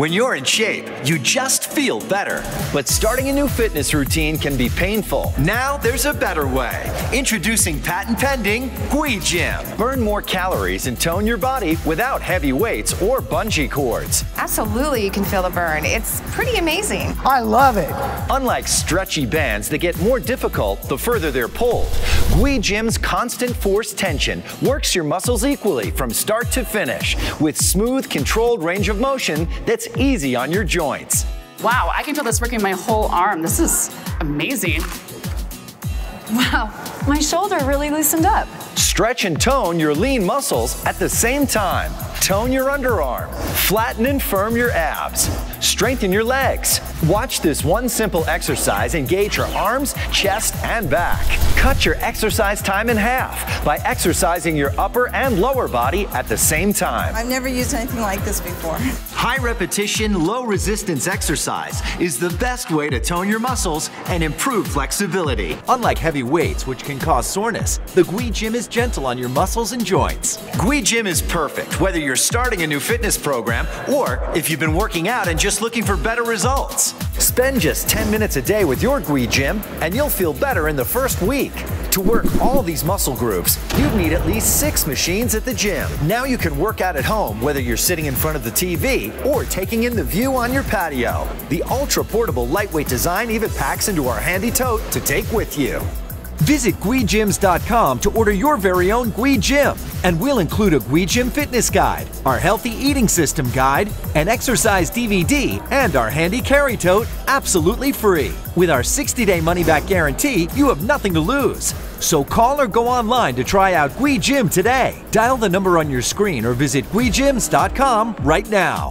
When you're in shape, you just feel better. But starting a new fitness routine can be painful. Now there's a better way. Introducing patent pending Gwee Gym. Burn more calories and tone your body without heavy weights or bungee cords. Absolutely, you can feel the burn. It's pretty amazing. I love it. Unlike stretchy bands that get more difficult the further they're pulled, Gwee Gym's constant force tension works your muscles equally from start to finish with smooth, controlled range of motion that's easy on your joints. Wow, I can feel this working my whole arm. This is amazing. Wow, my shoulder really loosened up. Stretch and tone your lean muscles at the same time. Tone your underarm, flatten and firm your abs, strengthen your legs. Watch this one simple exercise engage your arms, chest, and back. Cut your exercise time in half by exercising your upper and lower body at the same time. I've never used anything like this before. High repetition, low resistance exercise is the best way to tone your muscles and improve flexibility. Unlike heavy weights, which can cause soreness, the Gwee Gym is gentle on your muscles and joints. Gwee Gym is perfect whether you're starting a new fitness program or if you've been working out and just looking for better results. Spend just 10 minutes a day with your Gwee Gym and you'll feel better in the first week. To work all these muscle groups, you need at least six machines at the gym. Now you can work out at home whether you're sitting in front of the TV or taking in the view on your patio. The ultra portable lightweight design even packs into our handy tote to take with you. Visit GweeGyms.com to order your very own Gwee Gym, and we'll include a Gwee Gym fitness guide, our healthy eating system guide, an exercise DVD, and our handy carry tote absolutely free. With our 60 day money back guarantee, you have nothing to lose. So call or go online to try out Gwee Gym today. Dial the number on your screen or visit GweeGyms.com right now.